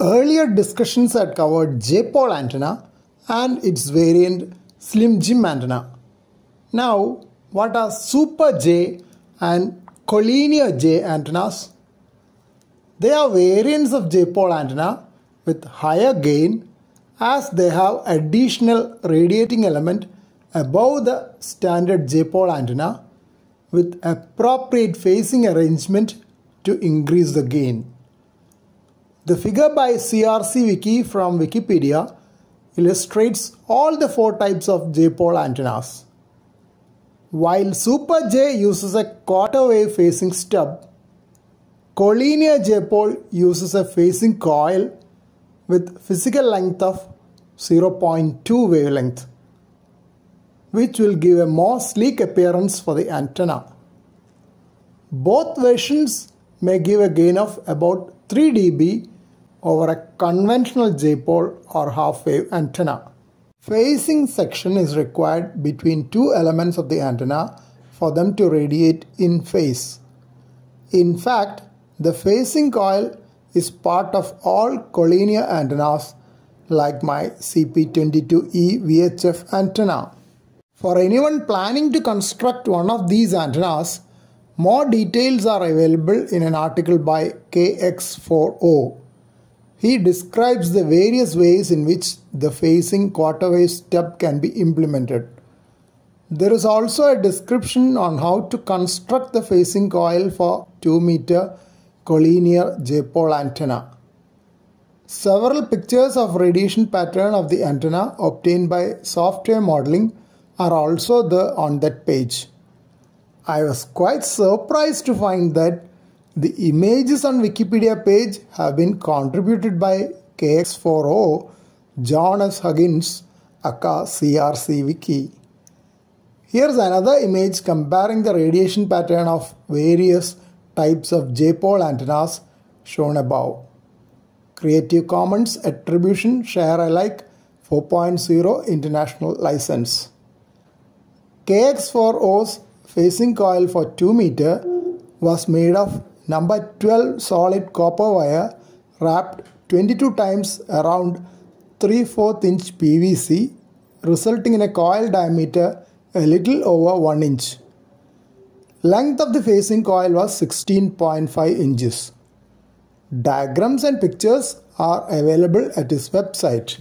Earlier discussions had covered J-pole antenna and its variant Slim Jim antenna. Now, what are Super J and Collinear J antennas? They are variants of J-pole antenna with higher gain as they have additional radiating element above the standard J-pole antenna with appropriate phasing arrangement to increase the gain. The figure by CRC Wiki from Wikipedia illustrates all the four types of J-pole antennas. While Super J uses a quarter wave phasing stub, Collinear J-pole uses a phasing coil with physical length of 0.2 wavelength, which will give a more sleek appearance for the antenna. Both versions may give a gain of about 3 dB over a conventional J-pole or half-wave antenna. Phasing section is required between two elements of the antenna for them to radiate in phase. In fact, the phasing coil is part of all collinear antennas like my CP22E VHF antenna. For anyone planning to construct one of these antennas, more details are available in an article by KX4O. He describes the various ways in which the phasing quarter wave step can be implemented. There is also a description on how to construct the phasing coil for 2 meter collinear J-pole antenna. Several pictures of radiation pattern of the antenna obtained by software modeling are also there on that page. I was quite surprised to find that the images on Wikipedia page have been contributed by KX4O John S. Huggins aka CRC Wiki. Here's another image comparing the radiation pattern of various types of J-pole antennas shown above. Creative Commons Attribution Share Alike 4.0 International License. KX4O's phasing coil for 2 meter was made of number 12 solid copper wire wrapped 22 times around 3 4 inch PVC resulting in a coil diameter a little over 1 inch. Length of the phasing coil was 16.5 inches. Diagrams and pictures are available at his website.